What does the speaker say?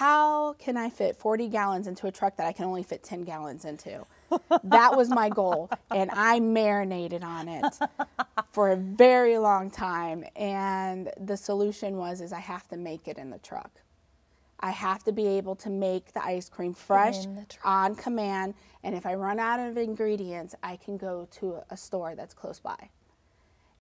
how can I fit 40 gallons into a truck that I can only fit 10 gallons into? that was my goal. And I marinated on it for a very long time. And the solution was is I have to make it in the truck. I have to be able to make the ice cream fresh on command. And if I run out of ingredients, I can go to a store that's close by.